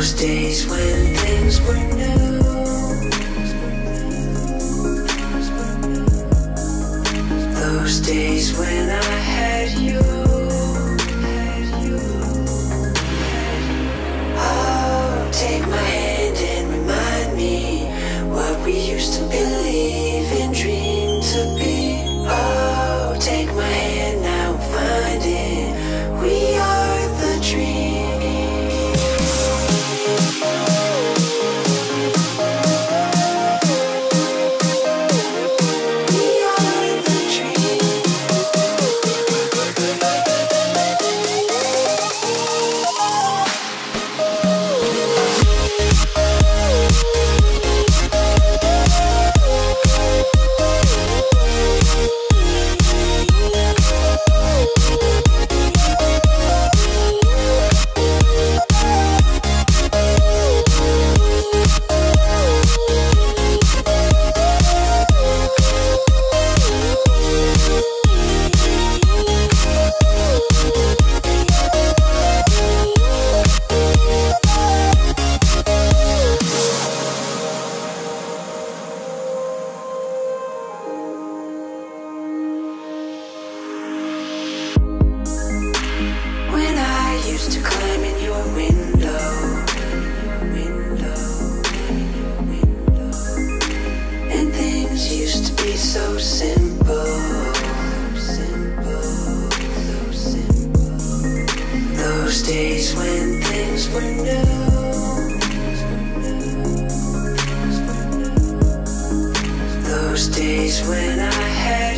Those days when things were new. Those days when I used to be so simple, Those days when things were new. Those days when I had.